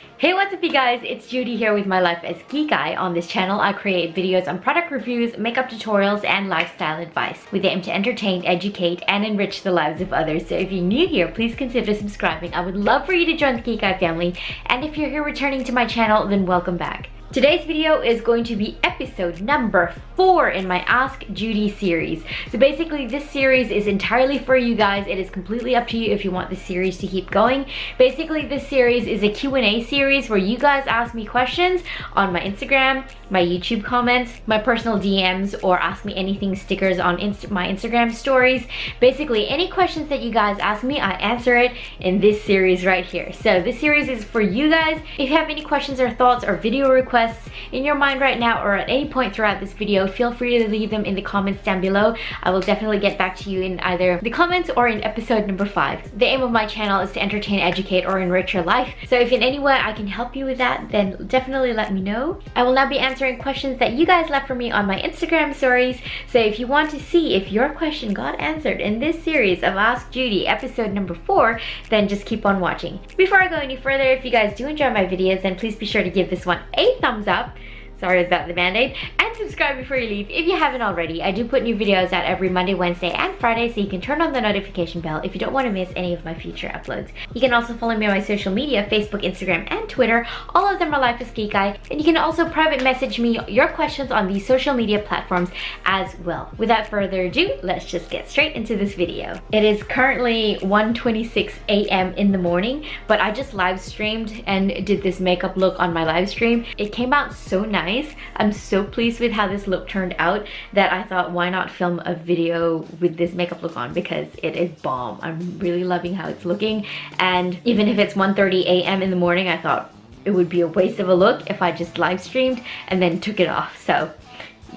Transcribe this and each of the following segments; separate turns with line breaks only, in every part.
Hey, what's up you guys? It's Judie here with my life as Kikay. On this channel, I create videos on product reviews, makeup tutorials, and lifestyle advice with the aim to entertain, educate, and enrich the lives of others. So if you're new here, please consider subscribing. I would love for you to join the Kikay family. And if you're here returning to my channel, then welcome back. Today's video is going to be episode number four in my Ask Judie series. So basically this series is entirely for you guys. It is completely up to you if you want this series to keep going. Basically this series is a Q&A series where you guys ask me questions on my Instagram, my YouTube comments, my personal DMs, or ask me anything stickers on Inst my Instagram stories. Basically any questions that you guys ask me, I answer it in this series right here. So this series is for you guys. If you have any questions or thoughts or video requests, requests in your mind right now or at any point throughout this video, feel free to leave them in the comments down below. I will definitely get back to you in either the comments or in episode number five. The aim of my channel is to entertain, educate, or enrich your life. So if in any way I can help you with that, then definitely let me know. I will now be answering questions that you guys left for me on my Instagram stories. So if you want to see if your question got answered in this series of Ask Judie episode number four, then just keep on watching. Before I go any further, if you guys do enjoy my videos, then please be sure to give this one a thumbs thumbs up sorry about the band-aid. And subscribe before you leave if you haven't already. I do put new videos out every monday wednesday and friday so you can turn on the notification bell if you don't want to miss any of my future uploads. You can also follow me on my social media facebook instagram and twitter. All of them are life is Kikay. And you can also private message me your questions on these social media platforms as well. Without further ado let's just get straight into this video. It is currently 1:26 a.m in the morning but i just live streamed and did this makeup look on my live stream. It came out so nice nice. I'm so pleased with how this look turned out that I thought why not film a video with this makeup look on because it is bomb. I'm really loving how it's looking and even if it's 1.30 a.m. in the morning I thought it would be a waste of a look if I just live streamed and then took it off. So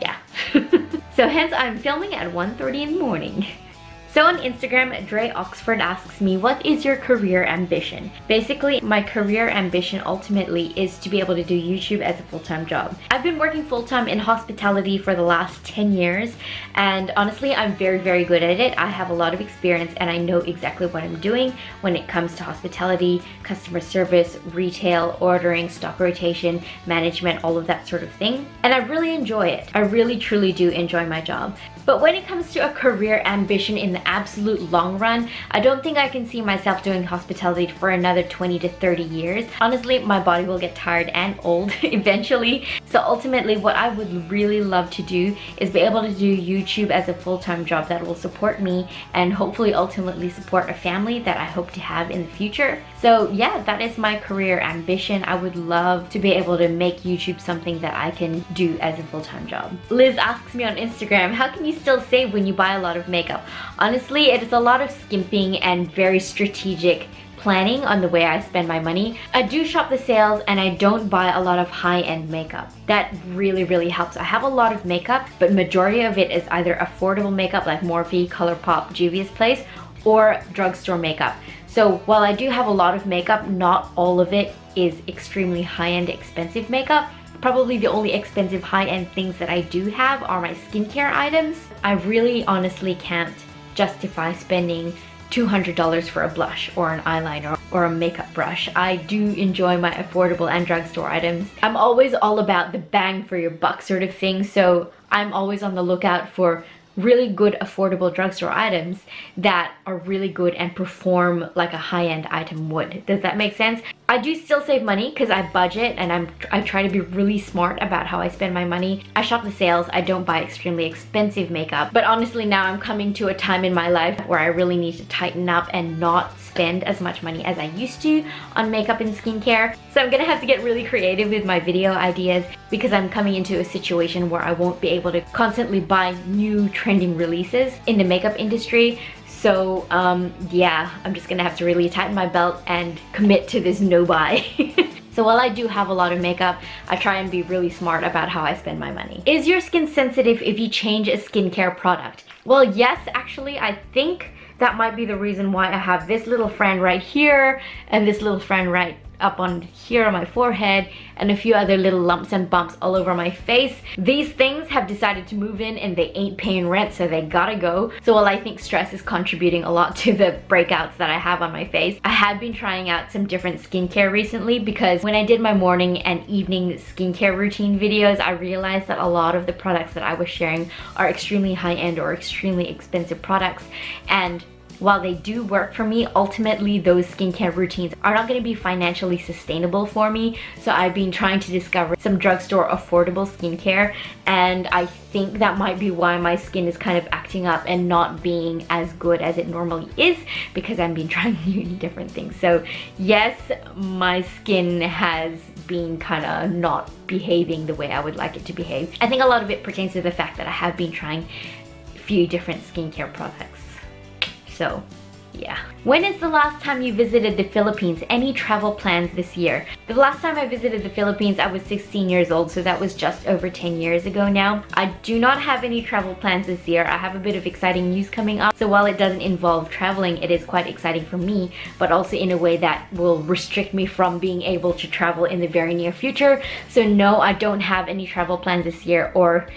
yeah. so hence I'm filming at 1.30 in the morning. So on Instagram, Dre Oxford asks me, what is your career ambition? Basically, my career ambition ultimately is to be able to do YouTube as a full-time job. I've been working full-time in hospitality for the last 10 years and honestly, I'm very, very good at it. I have a lot of experience and I know exactly what I'm doing when it comes to hospitality, customer service, retail, ordering, stock rotation, management, all of that sort of thing. And I really enjoy it. I really, truly do enjoy my job. But when it comes to a career ambition in the absolute long run, I don't think I can see myself doing hospitality for another 20 to 30 years. Honestly, my body will get tired and old eventually. So ultimately, what I would really love to do is be able to do YouTube as a full-time job that will support me and hopefully ultimately support a family that I hope to have in the future. So yeah, that is my career ambition. I would love to be able to make YouTube something that I can do as a full-time job. Liz asks me on Instagram, how can you still save when you buy a lot of makeup? Honestly, it is a lot of skimping and very strategic planning on the way I spend my money. I do shop the sales and I don't buy a lot of high-end makeup. That really, really helps. I have a lot of makeup, but majority of it is either affordable makeup like Morphe, ColourPop, Juvia's Place, or drugstore makeup. So while I do have a lot of makeup, not all of it is extremely high-end expensive makeup. Probably the only expensive high-end things that I do have are my skincare items. I really honestly can't justify spending $200 for a blush or an eyeliner or a makeup brush. I do enjoy my affordable and drugstore items. I'm always all about the bang for your buck sort of thing, so I'm always on the lookout for really good affordable drugstore items that are really good and perform like a high-end item would. Does that make sense? I do still save money because I budget and I'm I try to be really smart about how I spend my money. I shop the sales, I don't buy extremely expensive makeup. But honestly now I'm coming to a time in my life where I really need to tighten up and not spend as much money as I used to on makeup and skincare. So I'm gonna have to get really creative with my video ideas because I'm coming into a situation where I won't be able to constantly buy new trending releases in the makeup industry. So um, yeah, I'm just gonna have to really tighten my belt and commit to this no buy. So while I do have a lot of makeup, I try and be really smart about how I spend my money. Is your skin sensitive if you change a skincare product? Well, yes, actually, I think that might be the reason why I have this little friend right here and this little friend right up on here on my forehead and a few other little lumps and bumps all over my face. These things have decided to move in and they ain't paying rent so they gotta go. So while I think stress is contributing a lot to the breakouts that I have on my face, I have been trying out some different skincare recently because when I did my morning and evening skincare routine videos, I realized that a lot of the products that I was sharing are extremely high-end or extremely expensive products and while they do work for me, ultimately those skincare routines are not going to be financially sustainable for me. So I've been trying to discover some drugstore affordable skincare and I think that might be why my skin is kind of acting up and not being as good as it normally is because I've been trying new different things. So yes, my skin has been kind of not behaving the way I would like it to behave. I think a lot of it pertains to the fact that I have been trying a few different skincare products. So yeah. When is the last time you visited the Philippines? Any travel plans this year? The last time I visited the Philippines, I was 16 years old, so that was just over 10 years ago now. I do not have any travel plans this year. I have a bit of exciting news coming up. So while it doesn't involve traveling, it is quite exciting for me, but also in a way that will restrict me from being able to travel in the very near future. So no, I don't have any travel plans this year or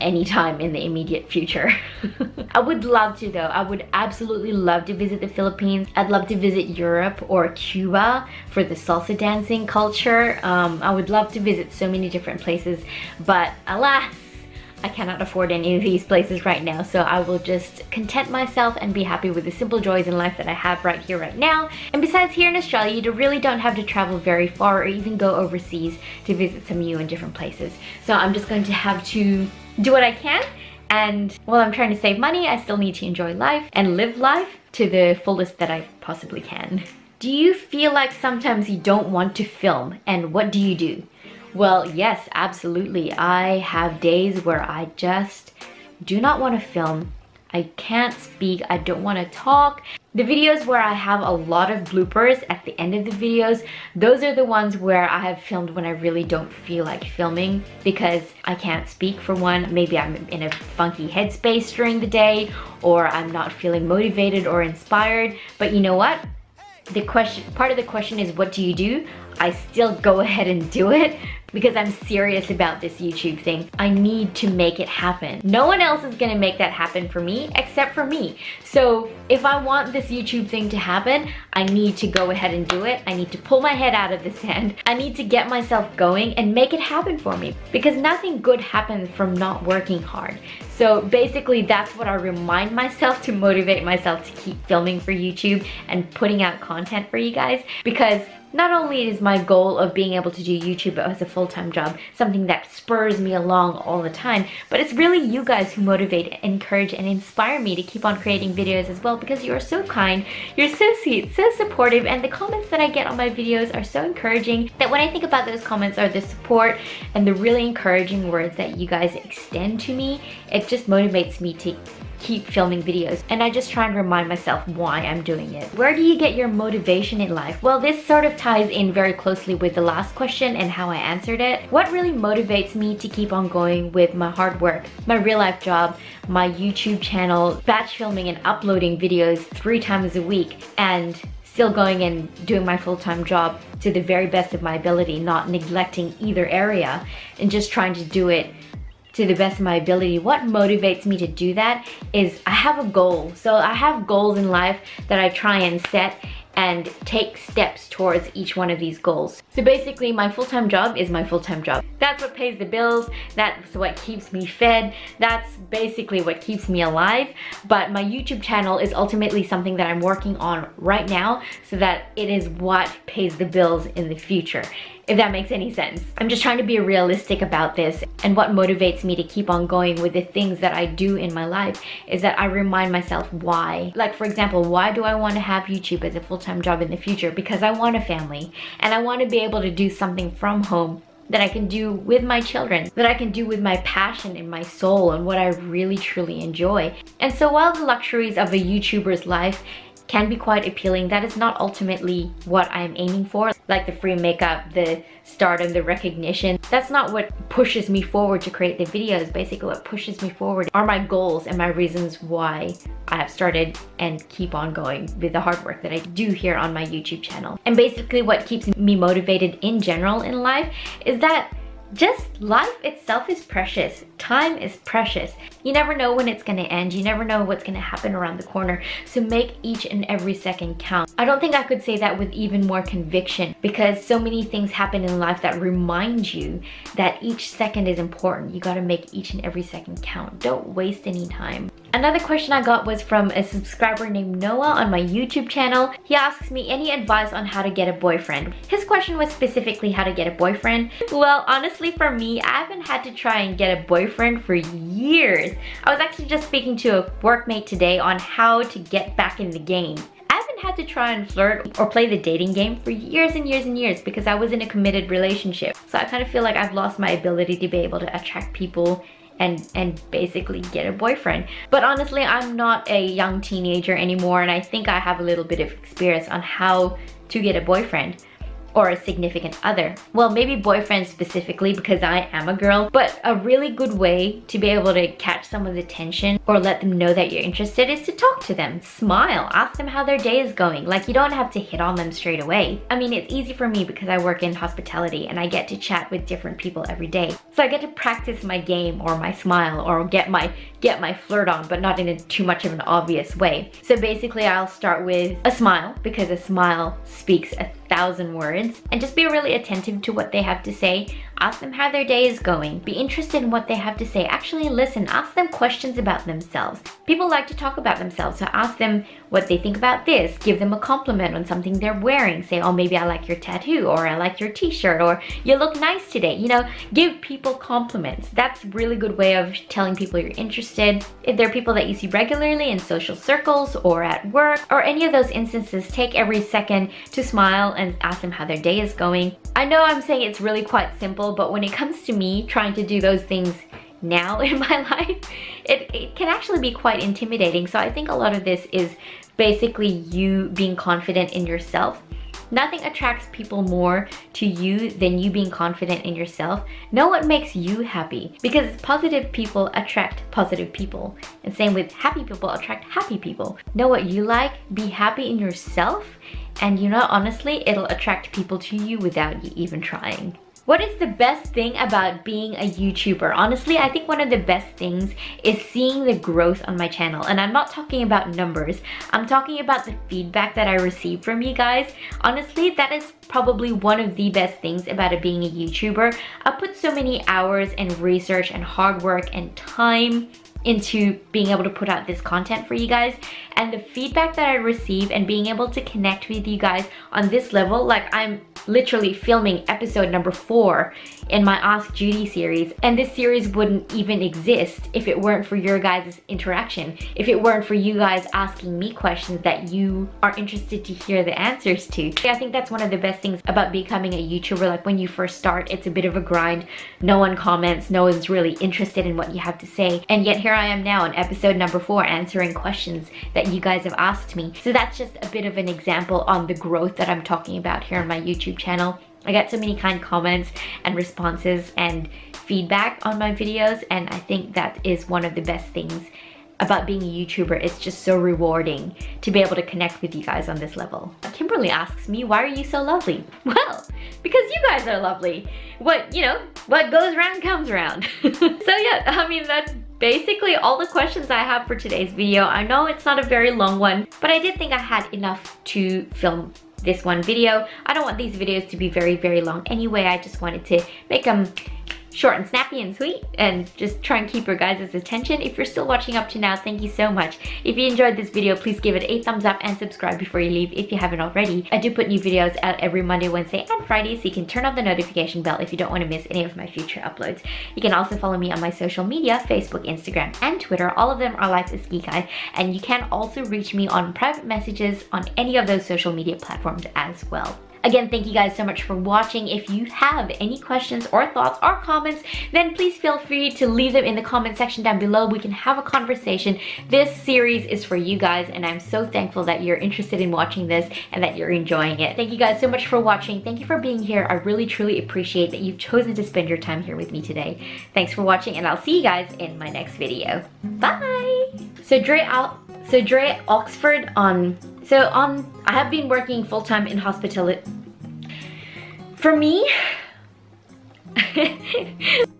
anytime in the immediate future. I would love to though. I would absolutely love to visit the Philippines. I'd love to visit Europe or Cuba for the salsa dancing culture. Um, I would love to visit so many different places, but alas, I cannot afford any of these places right now, so I will just content myself and be happy with the simple joys in life that I have right here, right now. And besides here in Australia, you really don't have to travel very far or even go overseas to visit some new and different places. So I'm just going to have to do what I can and while I'm trying to save money, I still need to enjoy life and live life to the fullest that I possibly can. Do you feel like sometimes you don't want to film and what do you do? Well, yes, absolutely. I have days where I just do not want to film I can't speak, I don't want to talk. The videos where I have a lot of bloopers at the end of the videos, those are the ones where I have filmed when I really don't feel like filming because I can't speak for one. Maybe I'm in a funky headspace during the day or I'm not feeling motivated or inspired. But you know what? The question, part of the question is what do you do? I still go ahead and do it because I'm serious about this YouTube thing. I need to make it happen. No one else is gonna make that happen for me except for me. So if I want this YouTube thing to happen, I need to go ahead and do it. I need to pull my head out of the sand. I need to get myself going and make it happen for me because nothing good happens from not working hard. So basically that's what I remind myself to motivate myself to keep filming for YouTube and putting out content for you guys because not only is my goal of being able to do YouTube as a full-time job something that spurs me along all the time, but it's really you guys who motivate, encourage, and inspire me to keep on creating videos as well because you are so kind, you're so sweet, so supportive, and the comments that I get on my videos are so encouraging that when I think about those comments are the support and the really encouraging words that you guys extend to me, it just motivates me to keep filming videos and I just try and remind myself why I'm doing it. Where do you get your motivation in life? Well, this sort of ties in very closely with the last question and how I answered it. What really motivates me to keep on going with my hard work, my real life job, my YouTube channel, batch filming and uploading videos three times a week and still going and doing my full-time job to the very best of my ability, not neglecting either area and just trying to do it to the best of my ability. What motivates me to do that is I have a goal. So I have goals in life that I try and set and take steps towards each one of these goals. So basically my full-time job is my full-time job. That's what pays the bills, that's what keeps me fed, that's basically what keeps me alive. But my YouTube channel is ultimately something that I'm working on right now so that it is what pays the bills in the future if that makes any sense. I'm just trying to be realistic about this and what motivates me to keep on going with the things that I do in my life is that I remind myself why. Like for example, why do I want to have YouTube as a full-time job in the future? Because I want a family and I want to be able to do something from home that I can do with my children, that I can do with my passion and my soul and what I really truly enjoy. And so while the luxuries of a YouTuber's life can be quite appealing. That is not ultimately what I'm aiming for. Like the free makeup, the stardom, the recognition. That's not what pushes me forward to create the videos. Basically what pushes me forward are my goals and my reasons why I have started and keep on going with the hard work that I do here on my YouTube channel. And basically what keeps me motivated in general in life is that just life itself is precious. Time is precious. You never know when it's gonna end. You never know what's gonna happen around the corner. So make each and every second count. I don't think I could say that with even more conviction because so many things happen in life that remind you that each second is important. You gotta make each and every second count. Don't waste any time. Another question I got was from a subscriber named Noah on my YouTube channel. He asks me any advice on how to get a boyfriend. His question was specifically how to get a boyfriend. Well, honestly for me, I haven't had to try and get a boyfriend for years. I was actually just speaking to a workmate today on how to get back in the game. I haven't had to try and flirt or play the dating game for years and years and years because I was in a committed relationship. So I kind of feel like I've lost my ability to be able to attract people and and basically get a boyfriend. But honestly i'm not a young teenager anymore and i think i have a little bit of experience on how to get a boyfriend or a significant other. Well, maybe boyfriend specifically because I am a girl, but a really good way to be able to catch someone's attention or let them know that you're interested is to talk to them, smile, ask them how their day is going. Like you don't have to hit on them straight away. I mean, it's easy for me because I work in hospitality and I get to chat with different people every day. So I get to practice my game or my smile or get my get my flirt on, but not in a too much of an obvious way. So basically I'll start with a smile because a smile speaks a thousand words and just be really attentive to what they have to say. Ask them how their day is going. Be interested in what they have to say. Actually listen. Ask them questions about themselves. People like to talk about themselves, so ask them what they think about this. Give them a compliment on something they're wearing. Say, oh, maybe I like your tattoo, or I like your t-shirt, or you look nice today. You know, give people compliments. That's a really good way of telling people you're interested. If they're people that you see regularly in social circles or at work, or any of those instances, take every second to smile and ask them how their day is going. I know I'm saying it's really quite simple, but when it comes to me trying to do those things now in my life, it, it can actually be quite intimidating. So I think a lot of this is basically you being confident in yourself. Nothing attracts people more to you than you being confident in yourself. Know what makes you happy because positive people attract positive people. And same with happy people attract happy people. Know what you like, be happy in yourself, and you know, honestly, it'll attract people to you without you even trying. What is the best thing about being a YouTuber? Honestly, I think one of the best things is seeing the growth on my channel. And I'm not talking about numbers. I'm talking about the feedback that I receive from you guys. Honestly, that is probably one of the best things about being a YouTuber. I put so many hours and research and hard work and time into being able to put out this content for you guys and the feedback that I receive and being able to connect with you guys on this level like I'm literally filming episode number four in my Ask Judie series. And this series wouldn't even exist if it weren't for your guys' interaction. If it weren't for you guys asking me questions that you are interested to hear the answers to. I think that's one of the best things about becoming a YouTuber. Like when you first start, it's a bit of a grind. No one comments, no one's really interested in what you have to say. And yet here I am now on episode number four answering questions that you guys have asked me. So that's just a bit of an example on the growth that I'm talking about here on my YouTube channel. I get so many kind comments and responses and feedback on my videos and I think that is one of the best things about being a YouTuber. It's just so rewarding to be able to connect with you guys on this level. Kimberly asks me, why are you so lovely? Well, because you guys are lovely. What, you know, what goes around comes around. so yeah, I mean, that's basically all the questions I have for today's video. I know it's not a very long one, but I did think I had enough to film this one video. I don't want these videos to be very, very long anyway. I just wanted to make them short and snappy and sweet and just try and keep your guys' attention. If you're still watching up to now, thank you so much. If you enjoyed this video, please give it a thumbs up and subscribe before you leave if you haven't already. I do put new videos out every Monday, Wednesday, and Friday, so you can turn on the notification bell if you don't want to miss any of my future uploads. You can also follow me on my social media, Facebook, Instagram, and Twitter. All of them are Life is Kikay, and you can also reach me on private messages on any of those social media platforms as well. Again, thank you guys so much for watching. If you have any questions or thoughts or comments, then please feel free to leave them in the comment section down below. We can have a conversation. This series is for you guys and I'm so thankful that you're interested in watching this and that you're enjoying it. Thank you guys so much for watching. Thank you for being here. I really truly appreciate that you've chosen to spend your time here with me today. Thanks for watching and I'll see you guys in my next video. Bye! So Dre, I'll, so Dre Oxford on so on, I have been working full-time in hospitality. For me,